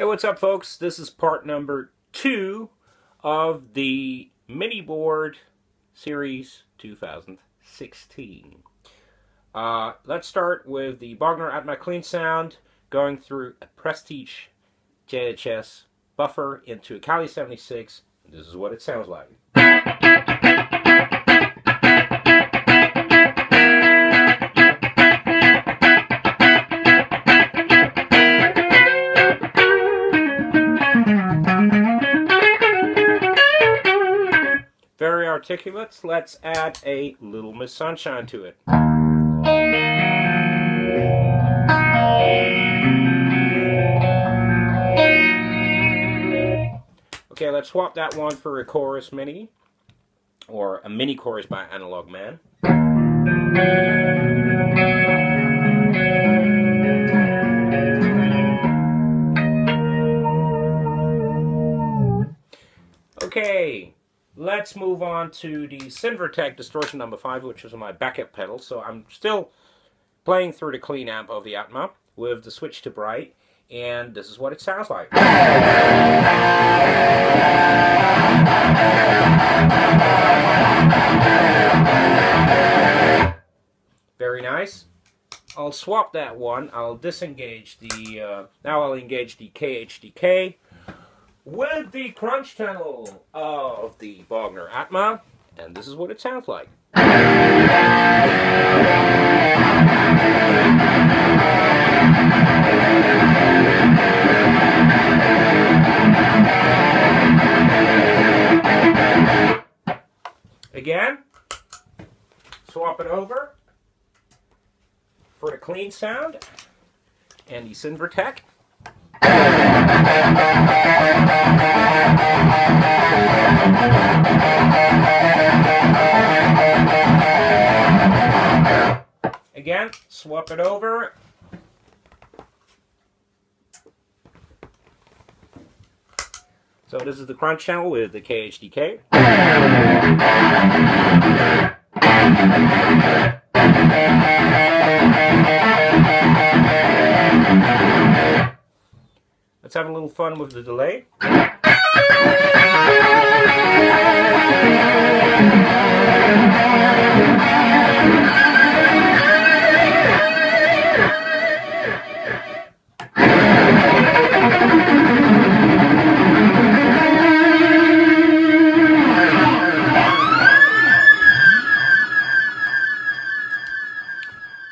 Hey, what's up, folks? This is part number two of the Mini Board Series 2016. Uh, let's start with the Bogner Atma Clean Sound going through a Prestige JHS buffer into a Cali 76. This is what it sounds like. Very articulate. Let's add a Little Miss Sunshine to it. Okay, let's swap that one for a chorus mini, or a mini chorus by Analog Man. Okay, let's move on to the Sinvertek Distortion number 5, which is my backup pedal. So I'm still playing through the clean amp of the Atma with the switch to bright, and this is what it sounds like. Very nice. I'll swap that one. I'll disengage the, uh, now I'll engage the KHDK with the crunch channel of the Bogner Atma, and this is what it sounds like. Again, swap it over for a clean sound and the Again, swap it over. So this is the crunch channel with the KHDK. Let's have a little fun with the delay.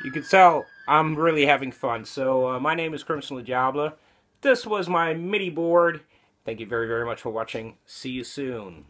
You can tell I'm really having fun. So uh, my name is Krimson Le Diable. This was my MIDI board. Thank you very, very much for watching. See you soon.